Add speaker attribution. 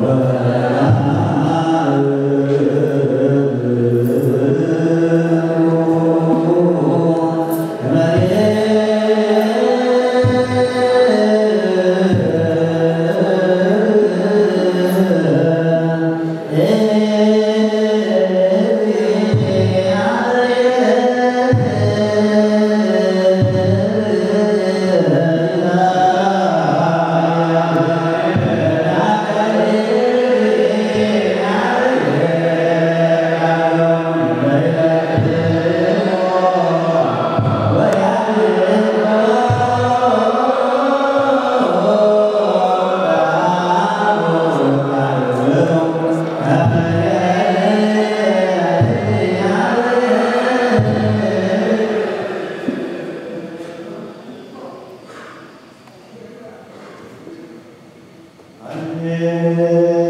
Speaker 1: Amen. Amen.